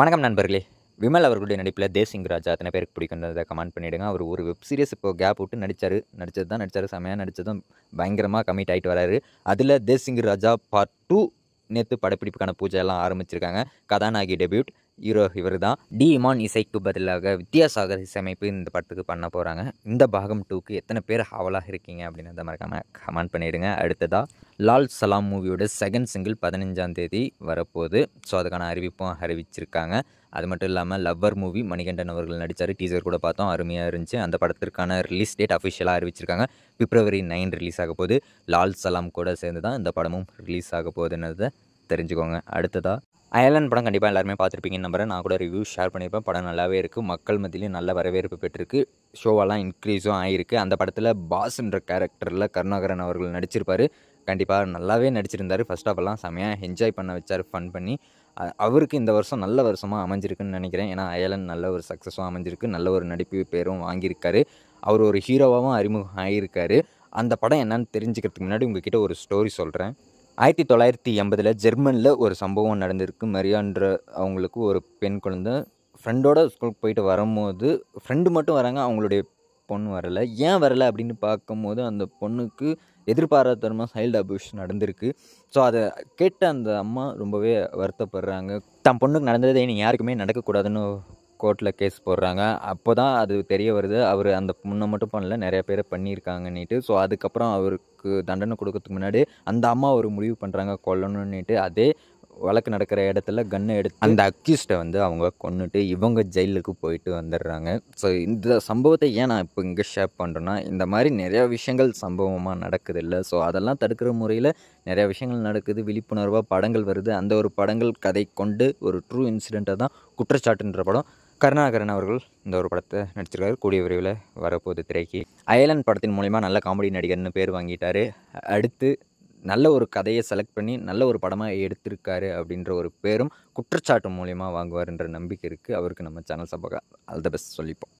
வணக்கம் நண்பர்களே. விமல் அவர்களுடைய நடிப்பில் தேசிங் ராஜா அத்தனை பேருக்கு பிடிக்குன்றதை கமெண்ட் பண்ணிவிடுங்க அவர் ஒரு வெப் சீரிஸ் இப்போ கேப் விட்டு நடித்தார் நடித்தது தான் நடித்தார் செமையாக நடித்ததும் பயங்கரமாக கமிட் ஆகிட்டு வராரு. அதில் தேசிங் ராஜா பார்ட் டூ நேற்று படப்பிடிப்புக்கான பூஜை எல்லாம் ஆரம்பிச்சிருக்காங்க. கதாநாயகி டெபியூட் ஹீரோ இவர் தான் டி இமான் இசைக்கு பதிலாக வித்யாசாகர் இசையமைப்பு இந்த படத்துக்கு பண்ண போகிறாங்க இந்த பாகம் டூக்கு எத்தனை பேர் ஹவலாக இருக்கீங்க அப்படின்னு மறக்காமல் கமெண்ட் பண்ணிவிடுங்க அடுத்ததாக லால் சலாம் மூவியோட செகண்ட் சிங்கிள் பதினஞ்சாம் தேதி வரப்போகுது. ஸோ அதுக்கான அறிவிப்பும் அறிவிச்சிருக்காங்க. அது மட்டும் இல்லாமல் லவ்வர் மூவி மணிகண்டன் அவர்கள் நடித்தார் டீசர் கூட பார்த்தோம். அருமையாக இருந்துச்சு. அந்த படத்திற்கான ரிலீஸ் டேட் அஃபிஷியலாக அறிவிச்சிருக்காங்க. பிப்ரவரி நைன் ரிலீஸ் ஆக போகுது. லால் சலாம் கூட சேர்ந்து தான் இந்த படமும் ரிலீஸ் ஆக போகுதுன்றதை தெரிஞ்சுக்கோங்க. அடுத்ததாக அயர்லாந்து படம் கண்டிப்பாக எல்லாருமே பார்த்துருப்பீங்கன்னு நம்புறேன். நான் கூட ரிவ்யூ ஷேர் பண்ணியிருப்பேன் படம் நல்லாவே இருக்குது மக்கள் மத்தியிலையும் நல்ல வரவேற்பு பெற்றிருக்கு. ஷோவெல்லாம் இன்க்ரீஸும் ஆகிருக்கு அந்த படத்தில் பாஸ்ன்ற கேரக்டரில் கருணாகரன் அவர்கள் நடிச்சிருப்பார். கண்டிப்பாக நல்லாவே நடிச்சிருந்தார். ஃபர்ஸ்ட் ஆஃப் எல்லாம் செமையாக என்ஜாய் பண்ண வச்சார் ஃபன் பண்ணி. அவருக்கு இந்த வருஷம் நல்ல வருஷமாக அமைஞ்சிருக்குன்னு நினைக்கிறேன். ஏன்னா அயலன் நல்ல ஒரு சக்ஸஸும் அமைஞ்சிருக்கு. நல்ல ஒரு நடிப்பு பேரும் வாங்கியிருக்காரு. அவர் ஒரு ஹீரோவாகவும் அறிமுகம் ஆகியிருக்காரு அந்த படம் என்னன்னு தெரிஞ்சுக்கிறதுக்கு முன்னாடி உங்ககிட்ட ஒரு ஸ்டோரி சொல்கிறேன் ஆயிரத்தி தொள்ளாயிரத்தி எண்பதில் ஜெர்மனில் ஒரு சம்பவம் நடந்திருக்கு. மரியான்ற அவங்களுக்கு ஒரு பெண் குழந்தை. ஃப்ரெண்டோட ஸ்கூலுக்கு போயிட்டு வரும்போது ஃப்ரெண்டு மட்டும் வராங்க அவங்களுடைய பொண்ணு வரலை. ஏன் வரலை அப்படின்னு பார்க்கும்போது அந்த பொண்ணுக்கு எதிர்பாராத தரமாக சைல்டு அபியூஸ் நடந்திருக்கு. ஸோ அதை கேட்ட அந்த அம்மா ரொம்பவே வருத்தப்படுறாங்க. தன் பொண்ணுக்கு நடந்ததே நீ யாருக்குமே நடக்கக்கூடாதுன்னு கோர்ட்டில் கேஸ் போடுறாங்க. அப்போ தான் அது தெரிய வருது. அவர் அந்த முன்னே மட்டும் பண்ணல. நிறைய பேர் பண்ணியிருக்காங்கன்னுட்டு. ஸோ அதுக்கப்புறம் அவருக்கு தண்டனை கொடுக்கறதுக்கு முன்னாடி அந்த அம்மா ஒரு முடிவு பண்ணுறாங்க கொல்லணுன்னுட்டு அதே வழக்கு நடக்கிற இடத்துல கன்னை எடுத்து அந்த அக்யூஸ்டை வந்து அவங்க கொண்டுட்டு இவங்க ஜெயிலுக்கு போயிட்டு வந்துடுறாங்க. ஸோ இந்த சம்பவத்தை ஏன் நான் இப்போ இங்கே ஷேர் பண்ணுறேன்னா இந்த மாதிரி நிறையா விஷயங்கள் சம்பவமாக நடக்குது இல்லை ஸோ அதெல்லாம் தடுக்கிற முறையில் நிறையா விஷயங்கள் நடக்குது. விழிப்புணர்வாக படங்கள் வருது. அந்த ஒரு படங்கள் கதை கொண்டு ஒரு ட்ரூ இன்சிடெண்ட்டை தான் குற்றச்சாட்டுன்ற படம் கருணாகரன் அவர்கள் இந்த ஒரு படத்தை நடிச்சிருக்காரு. கூடிய விரைவில் வரப்போகுது திரைக்கு. அயலன் படத்தின் மூலிமா நல்ல காமெடி நடிகர்னு பேர் வாங்கிட்டார். அடுத்து நல்ல ஒரு கதையை செலக்ட் பண்ணி நல்ல ஒரு படமாக எடுத்திருக்காரு அப்படின்ற ஒரு பேரும் குற்றச்சாட்டு மூலிமா வாங்குவார்ன்ற நம்பிக்கை இருக்குது அவருக்கு நம்ம சேனல் சபாக ஆல் த பெஸ்ட் சொல்லிப்போம்.